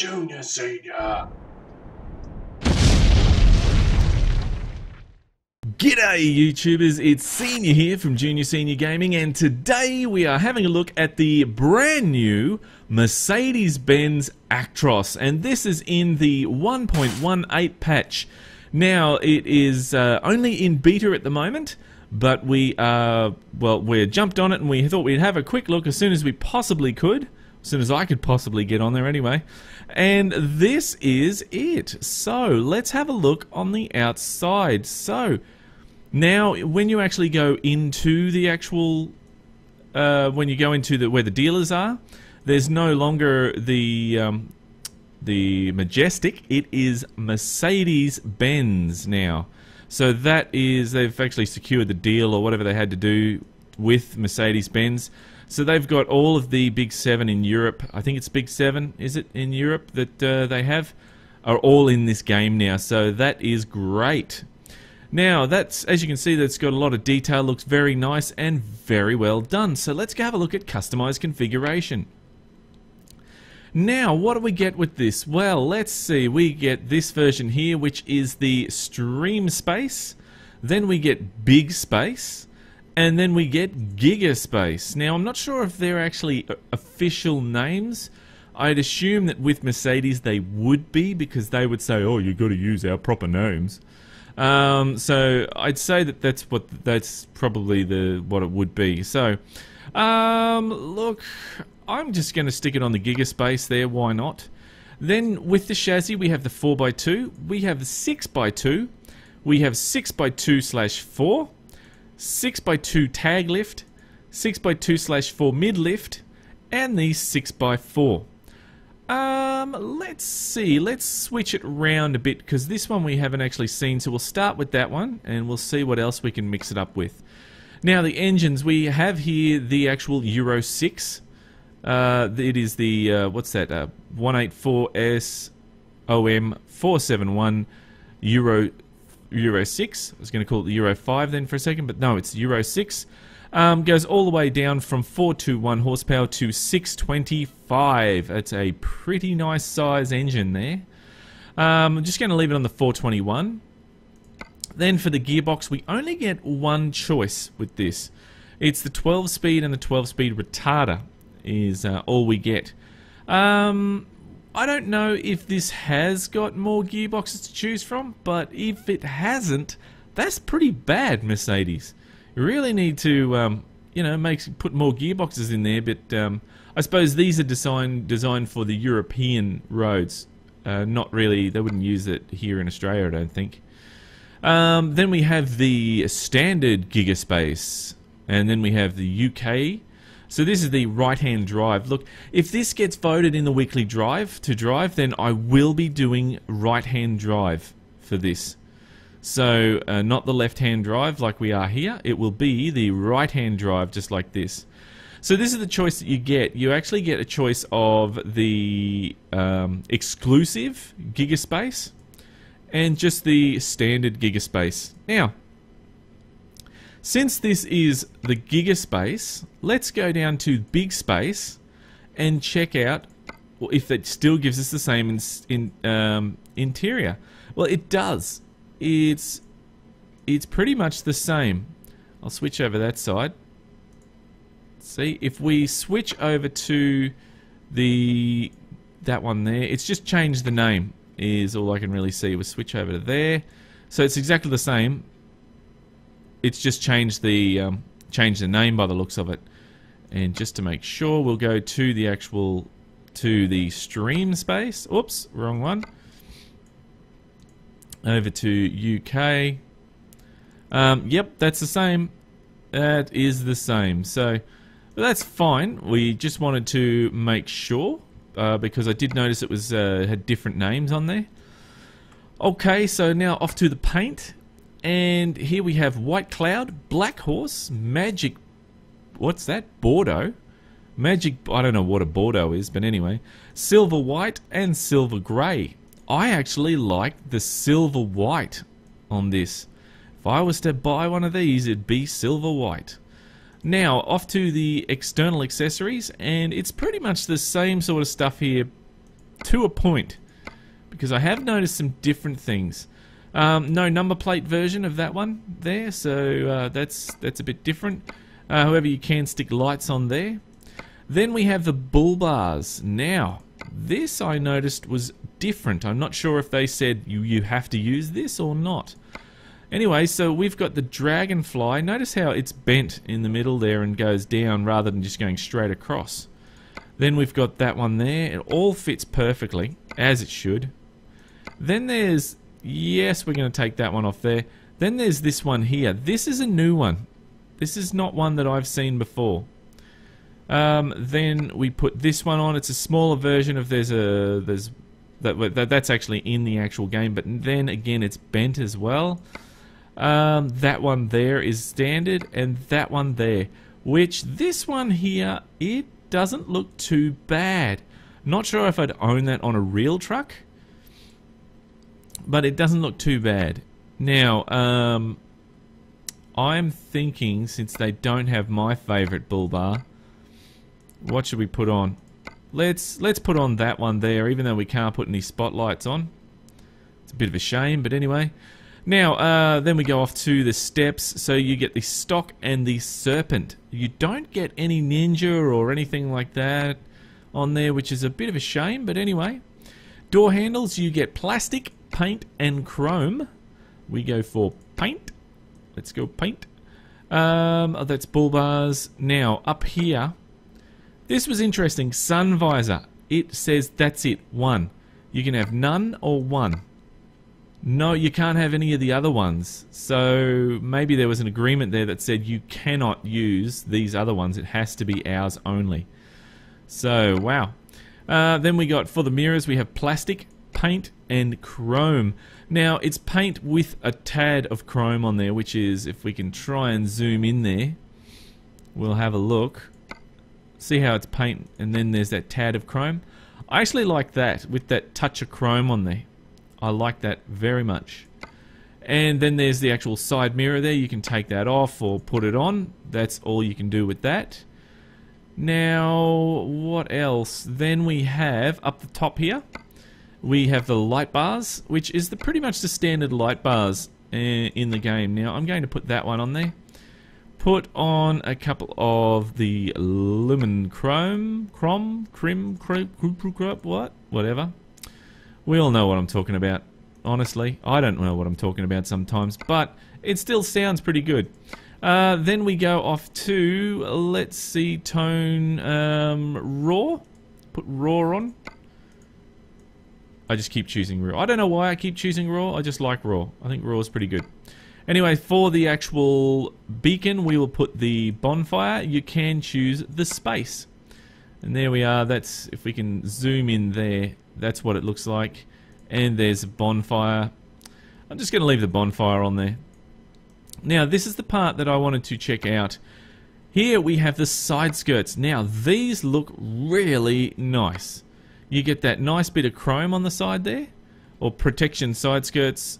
Junior Senior. G'day YouTubers, it's Senior here from Junior Senior Gaming and today we are having a look at the brand new Mercedes-Benz Actros and this is in the 1.18 patch. Now it is uh, only in beta at the moment but we uh, well we jumped on it and we thought we'd have a quick look as soon as we possibly could soon as I could possibly get on there anyway. And this is it. So let's have a look on the outside. So now, when you actually go into the actual, uh, when you go into the where the dealers are, there's no longer the um, the Majestic. It is Mercedes Benz now. So that is they've actually secured the deal or whatever they had to do with Mercedes Benz. So they've got all of the big seven in Europe. I think it's big seven, is it in Europe that uh, they have? Are all in this game now. So that is great. Now, that's as you can see, that's got a lot of detail, looks very nice and very well done. So let's go have a look at customized configuration. Now, what do we get with this? Well, let's see. We get this version here, which is the Stream Space. Then we get Big Space. And then we get Gigaspace. Now, I'm not sure if they're actually official names. I'd assume that with Mercedes they would be because they would say, oh, you've got to use our proper names. Um, so I'd say that that's what that's probably the what it would be. So, um, look, I'm just going to stick it on the Gigaspace there. Why not? Then with the chassis, we have the 4x2, we have the 6x2, we have 6x2 slash 4, 6x2 tag lift, 6x2 slash 4 mid lift, and the 6x4. Um, let's see. Let's switch it round a bit because this one we haven't actually seen. So we'll start with that one and we'll see what else we can mix it up with. Now the engines we have here the actual Euro 6. Uh, it is the uh, what's that? Uh, 184S OM 471 Euro Euro 6. I was going to call it the Euro 5 then for a second, but no, it's Euro 6. Um, goes all the way down from 421 horsepower to 625. That's a pretty nice size engine there. Um, I'm just going to leave it on the 421. Then for the gearbox, we only get one choice with this. It's the 12 speed and the 12 speed retarder is uh, all we get. Um, I don't know if this has got more gearboxes to choose from, but if it hasn't, that's pretty bad, Mercedes. You really need to, um, you know, make put more gearboxes in there. But um, I suppose these are designed designed for the European roads. Uh, not really. They wouldn't use it here in Australia, I don't think. Um, then we have the standard Gigaspace, and then we have the UK. So this is the right-hand drive. Look, if this gets voted in the weekly drive to drive, then I will be doing right-hand drive for this. So uh, not the left-hand drive like we are here. It will be the right-hand drive just like this. So this is the choice that you get. You actually get a choice of the um, exclusive Gigaspace and just the standard Gigaspace. Now, since this is the Gigaspace, let's go down to Big Space and check out if it still gives us the same in, in um, interior. Well, it does it's it's pretty much the same. I'll switch over that side. See, if we switch over to the that one there, it's just changed the name is all I can really see. We switch over to there. So it's exactly the same. It's just changed the um, changed the name by the looks of it. And just to make sure, we'll go to the actual to the stream space. Oops, wrong one over to UK. Um, yep, that's the same. That is the same. So that's fine. We just wanted to make sure uh, because I did notice it was uh, had different names on there. Okay, so now off to the paint. And here we have White Cloud, Black Horse, Magic. What's that? Bordeaux. Magic. I don't know what a Bordeaux is, but anyway. Silver White and Silver Grey. I actually like the silver white on this. If I was to buy one of these, it'd be silver white. Now, off to the external accessories, and it's pretty much the same sort of stuff here to a point because I have noticed some different things. Um, no number plate version of that one there, so uh, that's that's a bit different. Uh, however, you can stick lights on there. Then we have the bull bars. Now, this I noticed was different. I'm not sure if they said you, you have to use this or not. Anyway, so we've got the dragonfly. Notice how it's bent in the middle there and goes down rather than just going straight across. Then we've got that one there. It all fits perfectly, as it should. Then there's... Yes, we're going to take that one off there. Then there's this one here. This is a new one. This is not one that I've seen before. Um, then we put this one on. It's a smaller version of there's a there's that, that that's actually in the actual game, but then again it's bent as well. Um, that one there is standard, and that one there, which this one here it doesn't look too bad. Not sure if I'd own that on a real truck, but it doesn't look too bad. Now, um, I'm thinking since they don't have my favourite bull bar, what should we put on? Let's let's put on that one there, even though we can't put any spotlights on. It's a bit of a shame, but anyway. Now, uh, then we go off to the steps. So you get the stock and the serpent. You don't get any ninja or anything like that on there, which is a bit of a shame, but anyway. Door handles, you get plastic, paint, and chrome. We go for paint. Let's go paint. Um, oh, that's bull bars. Now, up here, this was interesting. Sun visor. It says that's it. One. You can have none or one. No, you can't have any of the other ones. So maybe there was an agreement there that said you cannot use these other ones. It has to be ours only. So, wow. Uh, then we got, for the mirrors, we have plastic, paint, and chrome. Now, it's paint with a tad of chrome on there, which is, if we can try and zoom in there, we'll have a look. See how it's paint and then there's that tad of chrome? I actually like that with that touch of chrome on there. I like that very much. And then there's the actual side mirror there. You can take that off or put it on. That's all you can do with that. Now, what else? Then we have up the top here, we have the light bars, which is the pretty much the standard light bars uh, in the game. Now, I'm going to put that one on there put on a couple of the lumen chrome, chrome, crim, crim, what, whatever. We all know what I'm talking about. Honestly, I don't know what I'm talking about sometimes, but it still sounds pretty good. Uh, then we go off to, let's see, tone um, raw. Put raw on. I just keep choosing raw. I don't know why I keep choosing raw. I just like raw. I think raw is pretty good. Anyway, for the actual beacon, we will put the bonfire. You can choose the space. And there we are. That's If we can zoom in there, that's what it looks like. And there's a bonfire. I'm just going to leave the bonfire on there. Now, this is the part that I wanted to check out. Here we have the side skirts. Now, these look really nice. You get that nice bit of chrome on the side there, or protection side skirts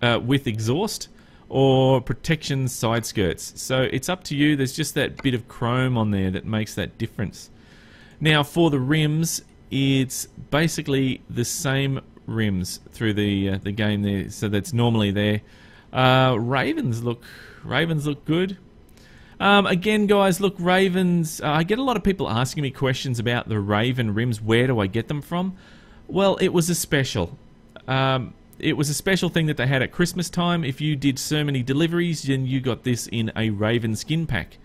uh, with exhaust or protection side skirts. So it's up to you. There's just that bit of chrome on there that makes that difference. Now for the rims, it's basically the same rims through the uh, the game there. So that's normally there. Uh, Ravens look Ravens look good. Um, again, guys, look, Ravens. Uh, I get a lot of people asking me questions about the Raven rims. Where do I get them from? Well, it was a special. Um, it was a special thing that they had at Christmas time. If you did so many deliveries, then you got this in a Raven skin pack.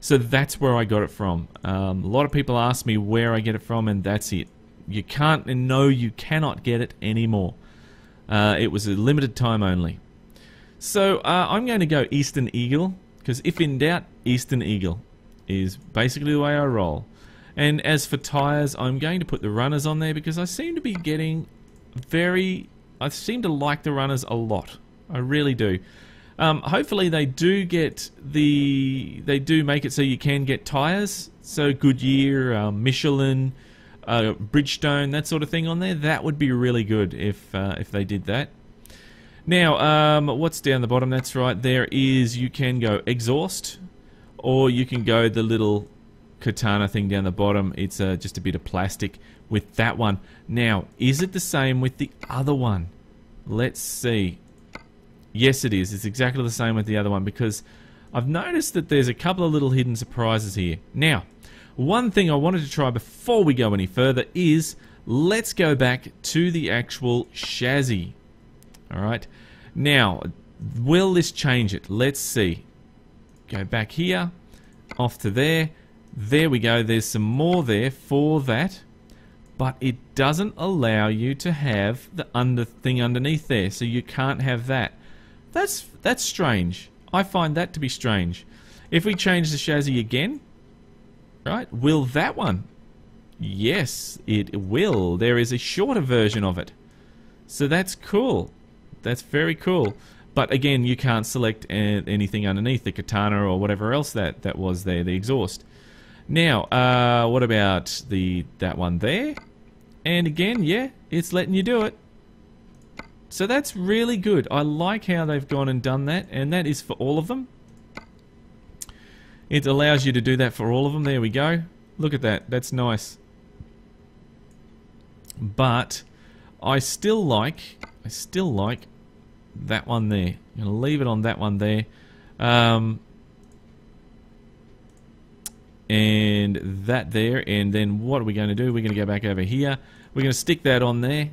So that's where I got it from. Um, a lot of people ask me where I get it from, and that's it. You can't, and no, you cannot get it anymore. Uh, it was a limited time only. So uh, I'm going to go Eastern Eagle, because if in doubt, Eastern Eagle is basically the way I roll. And as for tyres, I'm going to put the runners on there because I seem to be getting very I seem to like the runners a lot. I really do. Um, hopefully they do get the they do make it so you can get tires. So Goodyear, uh, Michelin, uh, Bridgestone, that sort of thing on there. That would be really good if uh, if they did that. Now, um, what's down the bottom? That's right. There is you can go exhaust, or you can go the little katana thing down the bottom. It's uh, just a bit of plastic with that one. Now, is it the same with the other one? Let's see. Yes, it is. It's exactly the same with the other one because I've noticed that there's a couple of little hidden surprises here. Now, one thing I wanted to try before we go any further is let's go back to the actual chassis. Alright, now, will this change it? Let's see. Go back here, off to there. There we go, there's some more there for that. But it doesn't allow you to have the under thing underneath there, so you can't have that. That's that's strange. I find that to be strange. If we change the chassis again, right, will that one? Yes, it will. There is a shorter version of it. So that's cool. That's very cool. But again, you can't select anything underneath the katana or whatever else that, that was there, the exhaust. Now, uh, what about the that one there? And again, yeah, it's letting you do it. So that's really good. I like how they've gone and done that, and that is for all of them. It allows you to do that for all of them. There we go. Look at that. That's nice. But I still like, I still like that one there. I'm going to leave it on that one there. Um, and that there. And then what are we going to do? We're going to go back over here. We're going to stick that on there.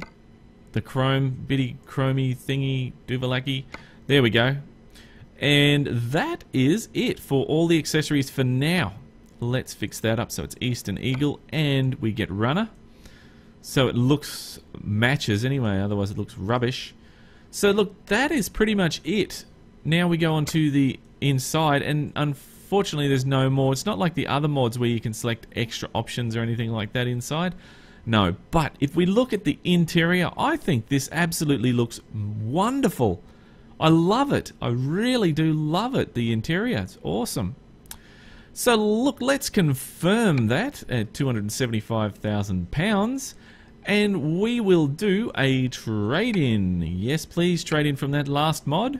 The chrome, bitty chromy thingy, duvalaki. There we go. And that is it for all the accessories for now. Let's fix that up so it's Eastern Eagle and we get Runner. So it looks matches anyway, otherwise it looks rubbish. So look, that is pretty much it. Now we go on to the inside, and unfortunately there's no more. It's not like the other mods where you can select extra options or anything like that inside. No, but if we look at the interior, I think this absolutely looks wonderful. I love it. I really do love it, the interior. It's awesome. So look, let's confirm that at £275,000 and we will do a trade-in. Yes, please, trade in from that last mod.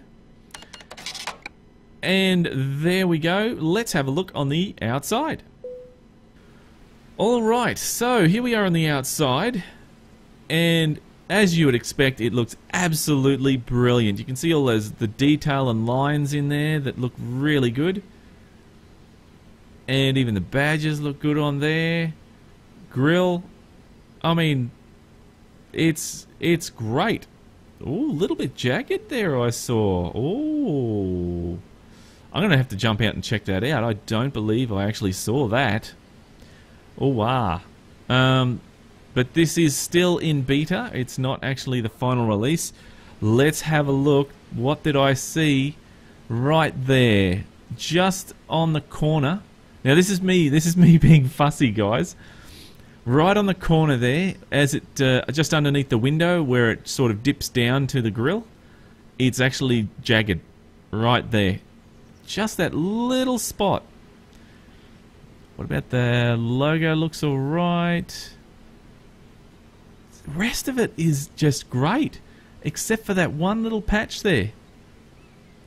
And there we go. Let's have a look on the outside. Alright, so here we are on the outside. And as you would expect, it looks absolutely brilliant. You can see all those the detail and lines in there that look really good. And even the badges look good on there. Grill, I mean, it's it's great. Oh, a little bit jagged there. I saw. Oh, I'm gonna have to jump out and check that out. I don't believe I actually saw that. Oh wow. Um, but this is still in beta. It's not actually the final release. Let's have a look. What did I see right there? Just on the corner. Now this is me. This is me being fussy, guys right on the corner there, as it uh, just underneath the window where it sort of dips down to the grill, it's actually jagged right there. Just that little spot. What about the logo? Looks alright. The rest of it is just great, except for that one little patch there.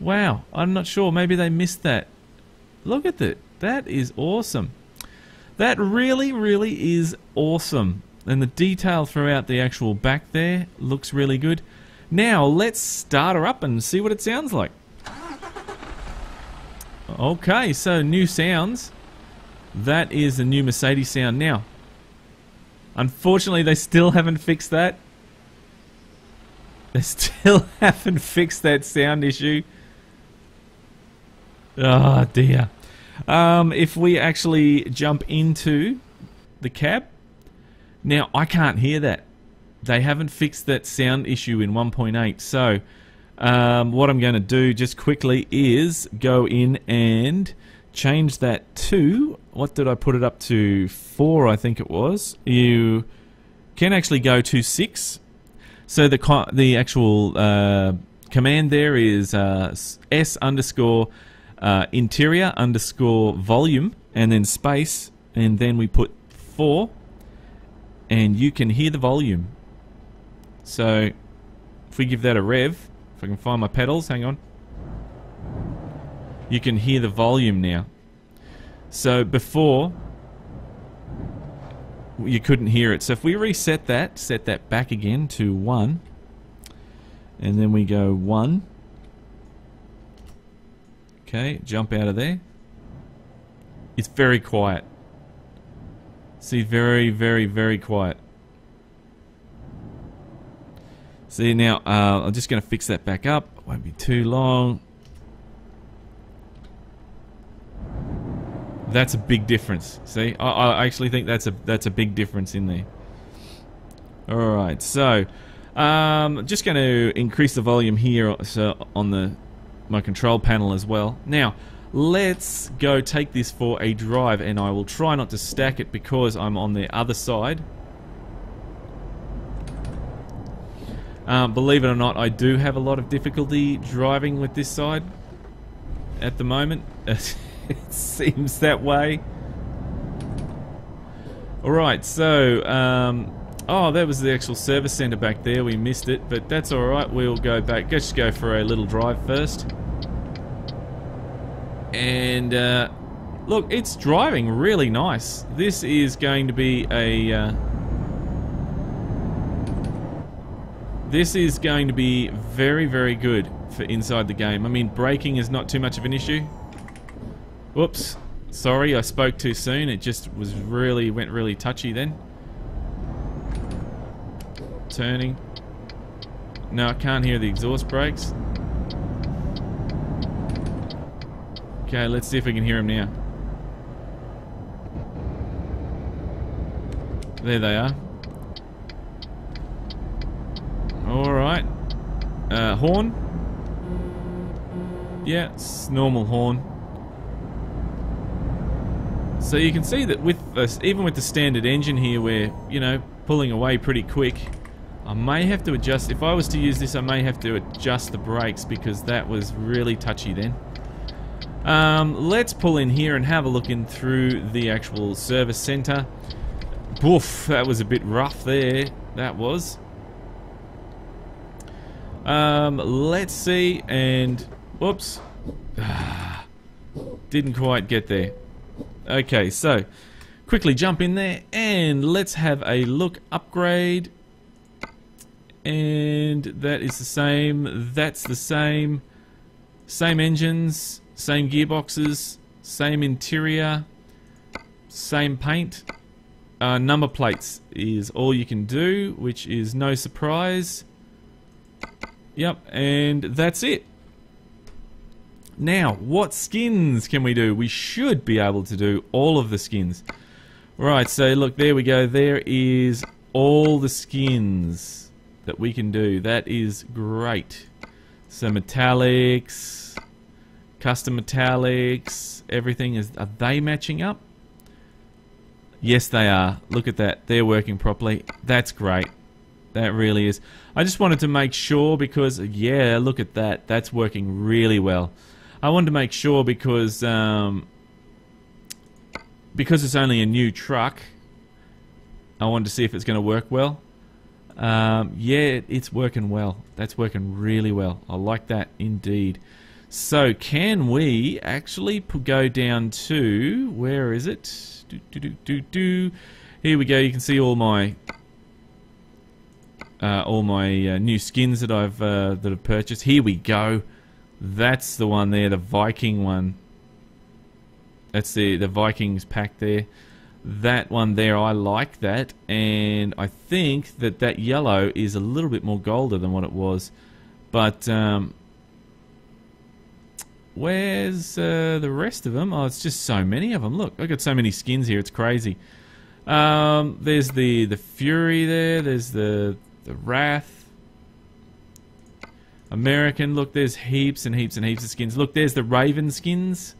Wow, I'm not sure. Maybe they missed that. Look at that. That is awesome. That really, really is awesome. And the detail throughout the actual back there looks really good. Now, let's start her up and see what it sounds like. Okay, so new sounds. That is the new Mercedes sound now. Unfortunately, they still haven't fixed that. They still haven't fixed that sound issue. Oh dear. Um, if we actually jump into the cab, now I can't hear that. They haven't fixed that sound issue in 1.8. So um, what I'm going to do just quickly is go in and change that to what did I put it up to? Four, I think it was. You can actually go to six. So the the actual uh, command there is uh, s underscore uh, interior underscore volume and then space and then we put 4 and you can hear the volume. So if we give that a rev, if I can find my pedals, hang on. You can hear the volume now. So before you couldn't hear it. So if we reset that, set that back again to 1, and then we go 1. Okay, jump out of there. It's very quiet. See, very, very, very quiet. See, now, uh, I'm just going to fix that back up. Won't be too long. That's a big difference. See, I, I actually think that's a that's a big difference in there. All right, so um, just going to increase the volume here so on the my control panel as well. Now, let's go take this for a drive, and I will try not to stack it because I'm on the other side. Um, believe it or not, I do have a lot of difficulty driving with this side at the moment. it seems that way. Alright, so, um, oh, that was the actual service centre back there. We missed it, but that's alright. We'll go back. Let's go for a little drive first. And, uh, look, it's driving really nice. This is going to be a... Uh, This is going to be very, very good for inside the game. I mean, braking is not too much of an issue. Whoops. Sorry, I spoke too soon. It just was really, went really touchy then. Turning. No, I can't hear the exhaust brakes. Okay, let's see if we can hear them now. There they are. Alright. Uh, horn. Yeah, it's normal horn. So you can see that with this, even with the standard engine here, we're, you know, pulling away pretty quick. I may have to adjust, if I was to use this, I may have to adjust the brakes because that was really touchy then. Um, let's pull in here and have a look in through the actual service centre. Boof, that was a bit rough there. That was. Um, let's see, and whoops, didn't quite get there. Okay, so quickly jump in there and let's have a look. Upgrade, and that is the same. That's the same. Same engines, same gearboxes, same interior, same paint. Uh, number plates is all you can do, which is no surprise. Yep, and that's it. Now, what skins can we do? We should be able to do all of the skins. Right, so look, there we go. There is all the skins that we can do. That is great. So metallics, custom metallics, everything is... Are they matching up? Yes, they are. Look at that. They're working properly. That's great. That really is. I just wanted to make sure because, yeah, look at that. That's working really well. I wanted to make sure because, um, because it's only a new truck, I wanted to see if it's going to work well. Um, yeah, it's working well. That's working really well. I like that indeed. So, can we actually go down to where is it? Do, do, do, do, do. Here we go. You can see all my uh, all my uh, new skins that I've uh, that I've purchased. Here we go. That's the one there, the Viking one. That's the the Vikings pack there. That one there, I like that, and I think that that yellow is a little bit more golder than what it was. But um, where's uh, the rest of them? Oh, it's just so many of them. Look, I've got so many skins here. It's crazy. Um, there's the the Fury there. There's the the Wrath. American, look, there's heaps and heaps and heaps of skins. Look, there's the Raven skins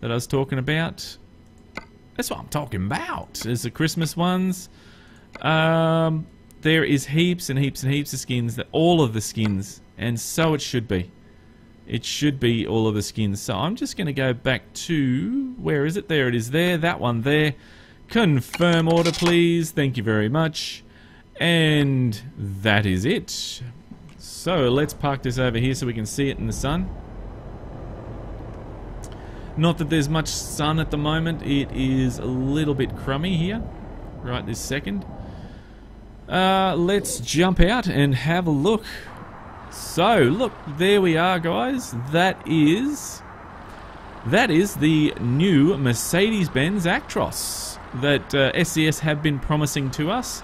that I was talking about. That's what I'm talking about. There's the Christmas ones. Um, there is heaps and heaps and heaps of skins. That all of the skins, and so it should be. It should be all of the skins. So I'm just going to go back to where is it? There it is. There, that one there. Confirm order, please. Thank you very much. And that is it. So let's park this over here so we can see it in the sun. Not that there's much sun at the moment. It is a little bit crummy here. right this second. Uh, let's jump out and have a look. So, look, there we are, guys. That is... That is the new Mercedes-Benz Actros that uh, SCS have been promising to us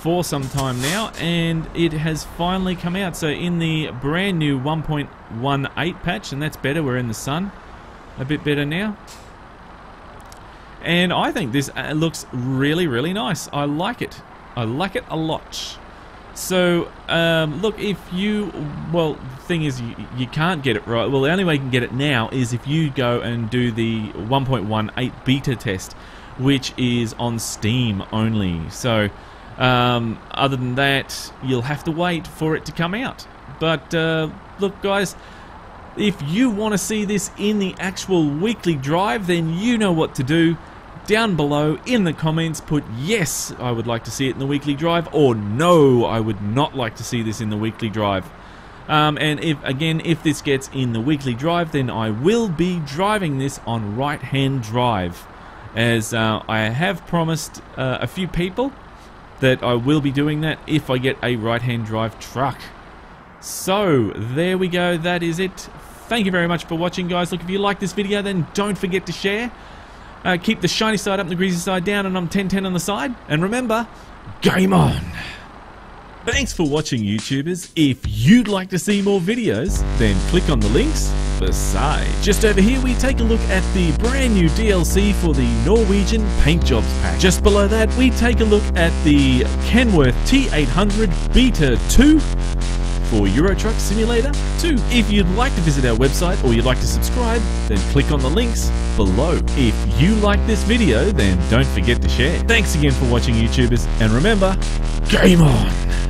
for some time now, and it has finally come out. So in the brand new 1.18 patch, and that's better, we're in the sun, a bit better now. And I think this uh, looks really, really nice. I like it. I like it a lot. So, um, look, if you, well, the thing is, you, you can't get it right. Well, the only way you can get it now is if you go and do the 1.18 beta test, which is on Steam only. So, um, other than that, you'll have to wait for it to come out. But, uh, look, guys, if you want to see this in the actual weekly drive, then you know what to do. Down below in the comments put yes I would like to see it in the weekly drive or no I would not like to see this in the weekly drive. Um, and if again if this gets in the weekly drive then I will be driving this on right hand drive. As uh, I have promised uh, a few people that I will be doing that if I get a right hand drive truck. So there we go. That is it thank you very much for watching guys look if you like this video then don't forget to share uh, keep the shiny side up and the greasy side down, and I'm 1010 on the side. And remember, game on! Thanks for watching, YouTubers. If you'd like to see more videos, then click on the links beside. Just over here, we take a look at the brand new DLC for the Norwegian Paint Jobs pack. Just below that, we take a look at the Kenworth T800 Beta 2 for Euro Truck Simulator 2. If you'd like to visit our website or you'd like to subscribe, then click on the links below. If you like this video, then don't forget to share. Thanks again for watching YouTubers, and remember, game on!